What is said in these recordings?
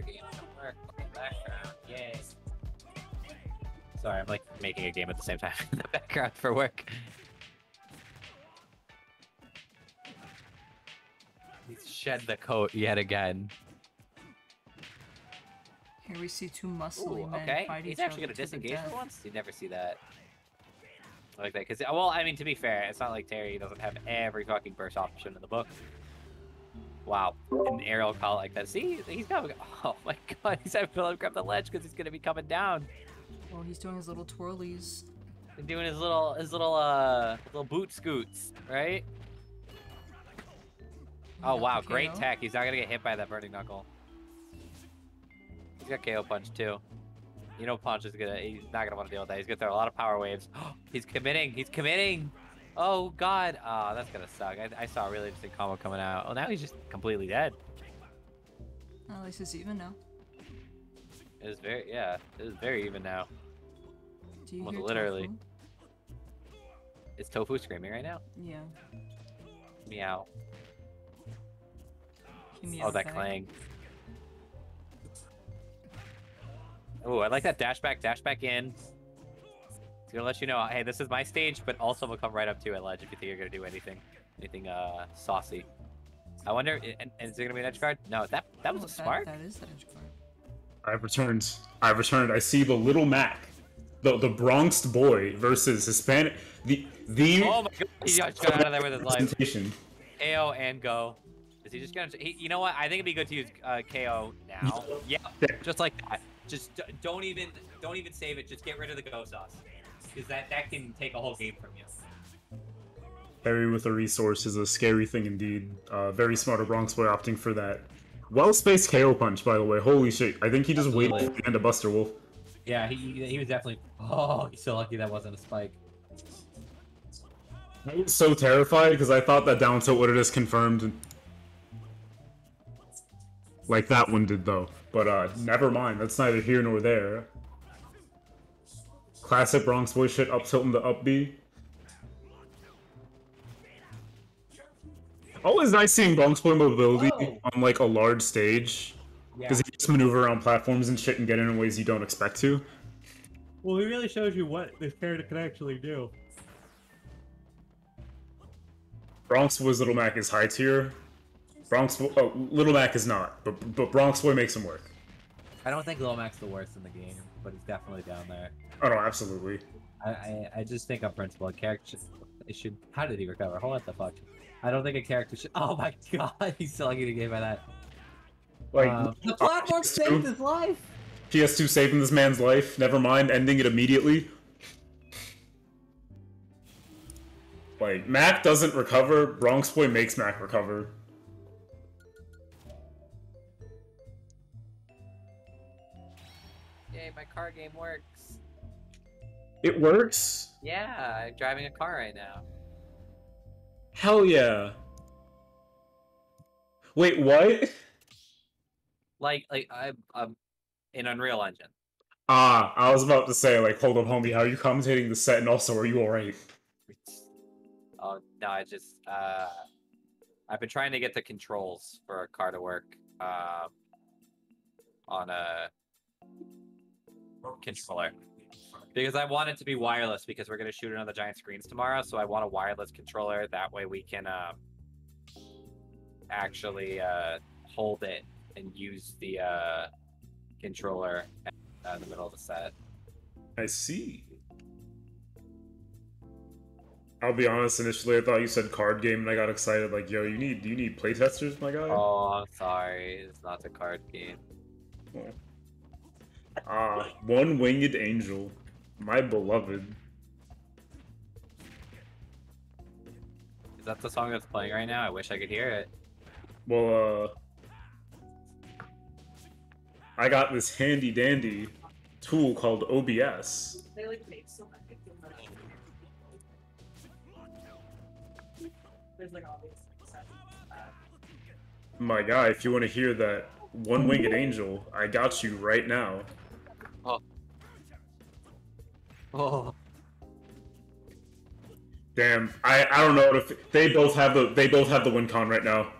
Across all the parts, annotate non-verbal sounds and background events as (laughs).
game don't work. Okay, background. Yay. Sorry, I'm like making a game at the same time (laughs) in the background for work. He's shed the coat yet again. Here we see two muscly Ooh, men okay. He's actually gonna to disengage for once. You never see that. I like that because well, I mean to be fair, it's not like Terry doesn't have every fucking burst option in the book. Wow, an aerial call like that. See, he's got. (laughs) Oh my god, he's having to grab the ledge because he's gonna be coming down. Oh, he's doing his little twirlies. and doing his little his little uh little boot scoots, right? Oh wow, great tech. He's not gonna get hit by that burning knuckle. He's got KO punch too. You know punch is gonna he's not gonna want to deal with that. He's gonna throw a lot of power waves. (gasps) he's committing, he's committing! Oh god. Oh, that's gonna suck. I, I saw a really interesting combo coming out. Oh now he's just completely dead. At least it's even now. It is very yeah, it is very even now. Do you Well, hear literally. Tofu? Is Tofu screaming right now? Yeah. Meow. Me Oh, that back. clang. Oh, I like that dash back, dash back in. It's gonna let you know, hey, this is my stage, but also we'll come right up to it, Ledge, if you think you're gonna do anything, anything uh saucy. I wonder, and, and is it gonna be an edge guard? No, that that was Oh, a spark. That, that is the edge guard. I've returned. I've returned. I see the little Mac, the the Bronx Boi versus Hispanic. The the Oh my god, he just got out of there with his life. presentation. KO and go. Is he just gonna? He, you know what? I think it'd be good to use uh, KO now. Yeah, just like that. Just don't even don't even save it. Just get rid of the go sauce, because that that can take a whole game from you. Harry with a resource is a scary thing indeed. Uh, very smart of Bronx Boi opting for that. Well spaced KO punch, by the way. Holy shit! I think he just waited Absolutely. for the end of Buster Wolf. Yeah, he he was definitely. Oh, he's so lucky that wasn't a spike. I was so terrified because I thought that down tilt would have just confirmed. Like that one did though. But uh never mind, that's neither here nor there. Classic Bronx Boi shit, up tilting the up B. Always nice seeing Bronx Boi mobility Whoa. on like a large stage. Yeah. Because he just maneuver around platforms and shit and get in in ways you don't expect to. Well, he really shows you what this character can actually do. Bronx Boi's Little Mac is high tier. Bronx Boi, oh, Little Mac is not, but but Bronx Boi makes him work. I don't think Little Mac's the worst in the game, but he's definitely down there. Oh no, absolutely. I, I, I just think on principle, a character should, should. How did he recover? Hold on, the fuck. I don't think a character should. Oh my (laughs) god, he's so lucky to get by that. Like Um, the platform PS2 saved his life. PS2 saving this man's life. Never mind, ending it immediately. Like Mac doesn't recover. Bronx Boi makes Mac recover. Yay, my car game works. It works. Yeah, I'm driving a car right now. Hell yeah. Wait, what? Like, like I'm, I'm in Unreal Engine. Ah, I was about to say, like, hold up, homie, how are you commentating the set, and also, are you alright? Oh no, I just uh, I've been trying to get the controls for a car to work um, on a controller because I want it to be wireless because we're gonna shoot it on the giant screens tomorrow. So I want a wireless controller. That way we can um, actually uh, hold it and use the uh, controller uh, in the middle of the set. I see. I'll be honest. Initially, I thought you said card game, and I got excited. Like, yo, you need you need playtesters, my guy. Oh, I'm sorry, it's not the card game. Ah, one winged angel, my beloved. Is that the song that's playing right now? I wish I could hear it. Well, uh, I got this handy dandy tool called OBS. They like make so much. There's like all these. Uh, My guy, if you want to hear that one winged angel, I got you right now. Oh, Oh. Damn, I I don't know if they both have the they both have the win con right now.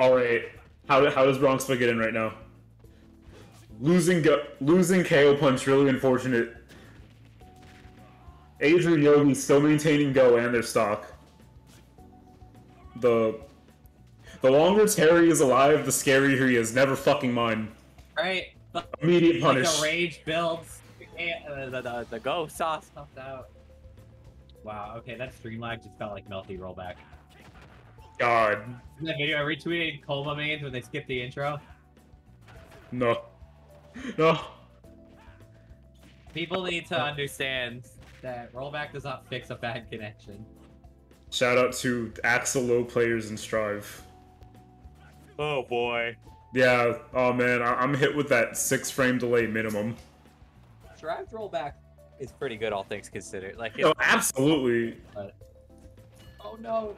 All right, how how does Bronx get in right now? Losing go- losing KO punch really unfortunate. Adrian Yogi still maintaining go and their stock. The the longer Terry is alive, the scarier he is. Never fucking mind. Right? Immediate like punish. the rage builds. and, uh, The, the, the go saw stuffed out. Wow, okay, that stream lag just felt like melty rollback. God, In that video I retweeted Coma mains when they skipped the intro. no, no. People need to understand that rollback does not fix a bad connection. Shout out to Axl Low players in Strive. Oh boy. Yeah, oh man, I- I'm hit with that six frame delay minimum. Drive rollback is pretty good, all things considered. Like, Oh, it's, absolutely. oh no,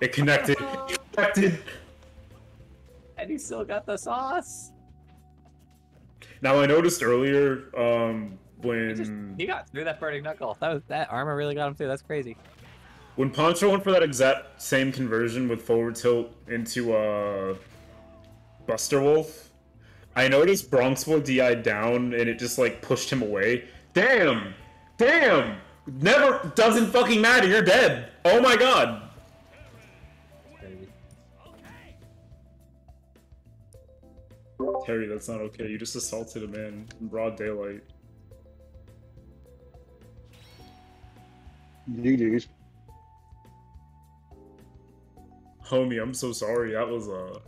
It connected. (laughs) It connected. and he still got the sauce. Now I noticed earlier, um, He, just, when he got through that burning knuckle. That was that armor really got him through. That's crazy. When Poncho went for that exact same conversion with forward tilt into uh Buster Wolf, I noticed Bronx Boi DI down and it just like pushed him away. Damn! Damn! Never doesn't fucking matter, you're dead. Oh my god. Crazy. Terry, that's not okay. You just assaulted a man in broad daylight. GG's. Homie, I'm so sorry. That was uh